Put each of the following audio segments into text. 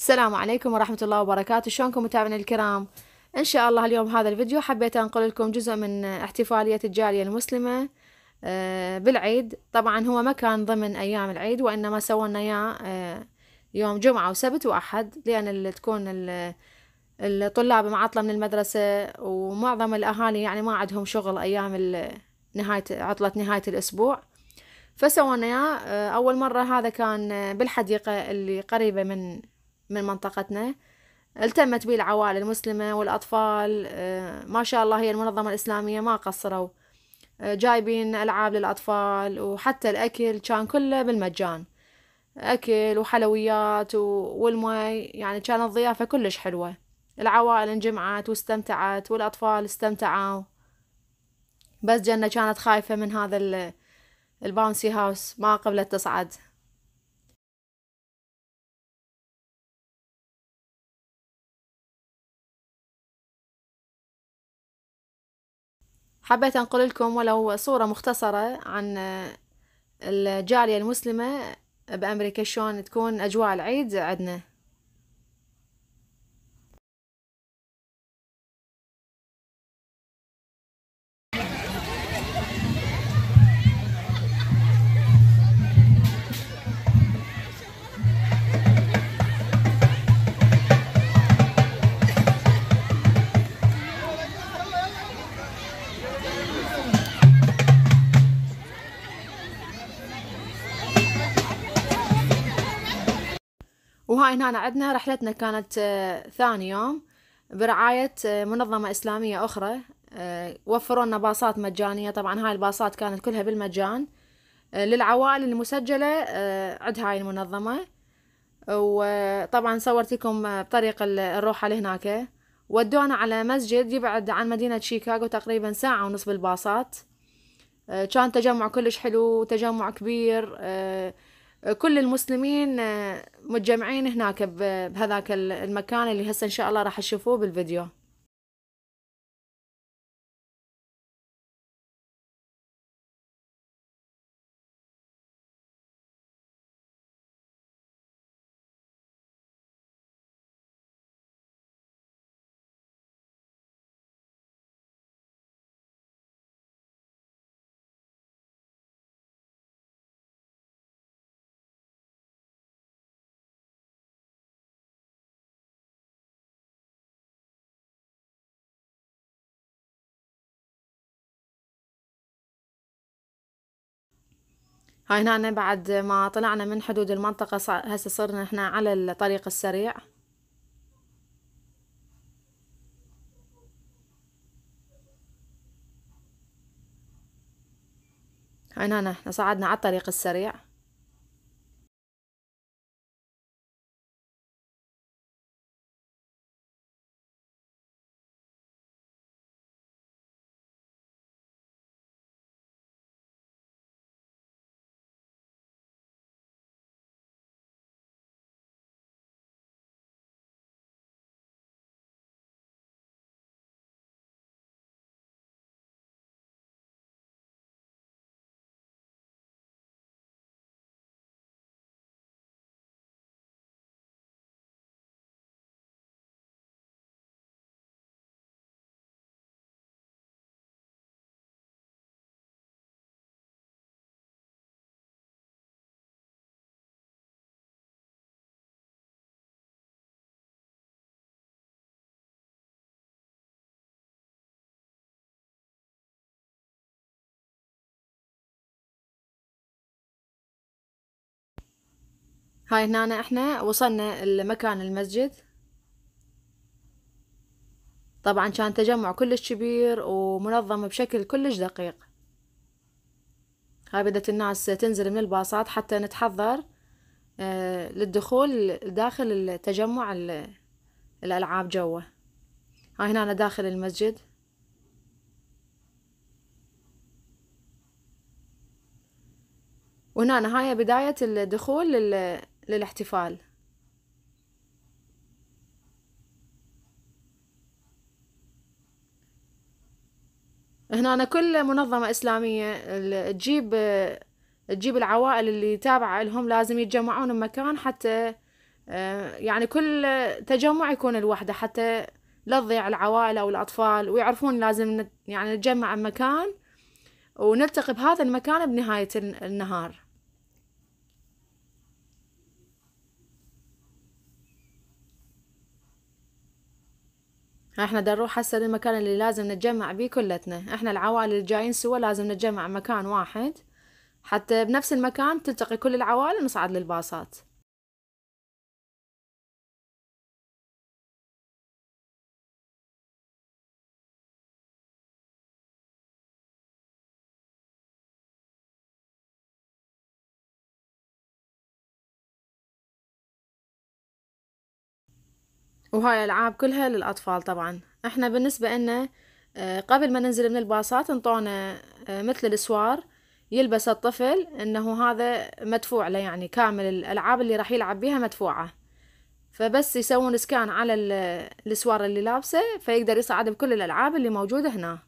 السلام عليكم ورحمة الله وبركاته. شلونكم متابعينا الكرام؟ إن شاء الله اليوم هذا الفيديو حبيت أنقل لكم جزء من احتفالية الجالية المسلمة آه، بالعيد. طبعا هو ما كان ضمن أيام العيد وإنما سوينا إياه آه، يوم جمعة وسبت وأحد لأن تكون الطلاب معطلة من المدرسة ومعظم الأهالي يعني ما عندهم شغل أيام نهاية عطلة نهاية الأسبوع. فسوينا إياه آه، أول مرة هذا كان بالحديقة اللي قريبة من من منطقتنا. التمت به العوائل المسلمة والأطفال آه، ما شاء الله هي المنظمة الإسلامية ما قصروا. آه، جايبين ألعاب للأطفال وحتى الأكل كان كله بالمجان. أكل وحلويات والمي يعني كانت ضيافة كلش حلوة. العوائل انجمعت واستمتعت والأطفال استمتعوا. بس جنة كانت خايفة من هذا الباونسي هاوس ما قبلت تصعد حبيت أنقل لكم ولو صورة مختصرة عن الجالية المسلمة بأمريكا شلون تكون أجواء العيد عندنا. وهاي هنا عندنا رحلتنا كانت آه، ثاني يوم برعاية آه، منظمة إسلامية أخرى آه، وفروا لنا باصات مجانية. طبعا هاي الباصات كانت كلها بالمجان للعوائل المسجلة عند هاي المنظمة. وطبعا صورت لكم بطريق الروحة لهناك ودونا على مسجد يبعد عن مدينة شيكاغو تقريبا ساعة ونص بالباصات. كان تجمع كلش حلو تجمع كبير كل المسلمين آه، متجمعين هناك بهذاك المكان اللي هسه إن شاء الله راح تشوفوه بالفيديو. هاي هنا بعد ما طلعنا من حدود المنطقة هسه صرنا إحنا على الطريق السريع. هنا إحنا صعدنا على الطريق السريع. هاي هنا إحنا وصلنا لمكان المسجد. طبعا كان تجمع كلش كبير ومنظم بشكل كلش دقيق. هاي بدت الناس تنزل من الباصات حتى نتحضر آه، للدخول داخل التجمع الألعاب جوه هاي هنا داخل المسجد. وهنا هاي بداية الدخول للاحتفال. هنا كل منظمة إسلامية تجيب تجيب العوائل اللي تابعة لهم لازم يتجمعون بمكان حتى آه، يعني كل تجمع يكون الوحدة حتى لا تضيع العوائل أو الأطفال ويعرفون لازم يعني نتجمع بمكان ونلتقي بهذا المكان بنهاية النهار. إحنا نروح هسه للمكان اللي لازم نتجمع بيه كلتنا. إحنا العوائل اللي جايين سوا لازم نتجمع مكان واحد. حتى بنفس المكان تلتقي كل العوائل ونصعد للباصات. وهاي الألعاب كلها للأطفال طبعا. إحنا بالنسبة لنا آه، قبل ما ننزل من الباصات انطونا آه، مثل الاسوار يلبس الطفل إنه هذا مدفوع له يعني كامل الألعاب اللي راح يلعب بيها مدفوعة. فبس يسوون سكان على الاسوار اللي لابسه فيقدر يصعد بكل الألعاب اللي موجودة هنا.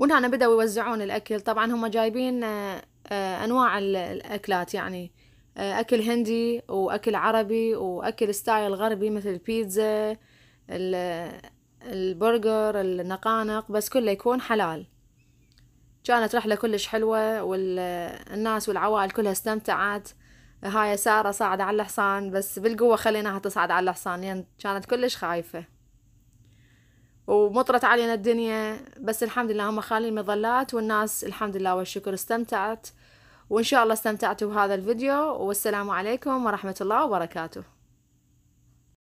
وهنا بدأوا يوزعون الأكل. طبعا هم جايبين آه، آه، أنواع الأكلات يعني آه، أكل هندي وأكل عربي وأكل style غربي مثل البيتزا البرجر النقانق بس كله يكون حلال. كانت رحلة كلش حلوة والناس والعوائل كلها استمتعت. هاي سارة صاعدة على الحصان بس بالقوة خليناها تصعد على الحصان يعني كانت كلش خايفة. ومطرت علينا الدنيا بس الحمد لله هم خالين مظلات والناس الحمد لله والشكر استمتعت وإن شاء الله استمتعتوا بهذا الفيديو والسلام عليكم ورحمة الله وبركاته.